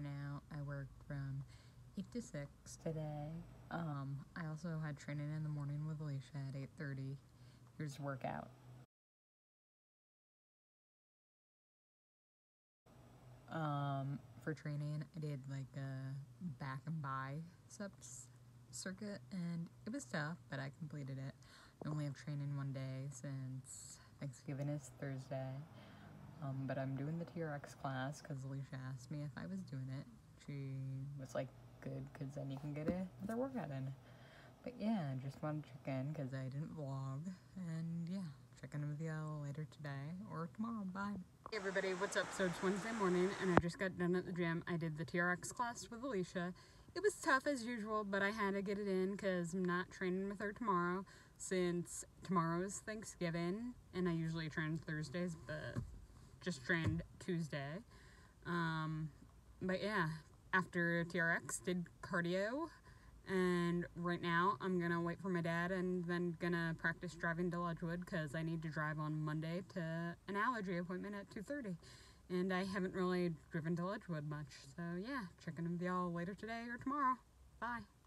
now. I work from 8 to 6 today. Um, I also had training in the morning with Alicia at 8.30. Here's workout. Um, for training, I did like a back and biceps circuit, and it was tough, but I completed it. I only have training one day since Thanksgiving is Thursday. Um, but I'm doing the TRX class because Alicia asked me if I was doing it. She was like, good, because then you can get another workout in. But yeah, I just wanted to check in because I didn't vlog. And yeah, check in with y'all later today or tomorrow. Bye. Hey everybody, what's up? So it's Wednesday morning and I just got done at the gym. I did the TRX class with Alicia. It was tough as usual, but I had to get it in because I'm not training with her tomorrow since tomorrow is Thanksgiving and I usually train Thursdays, but just trained Tuesday. Um, but yeah, after TRX, did cardio, and right now I'm gonna wait for my dad and then gonna practice driving to Ledgewood because I need to drive on Monday to an allergy appointment at 2:30, and I haven't really driven to Ledgewood much. So yeah, checking in with y'all later today or tomorrow. Bye.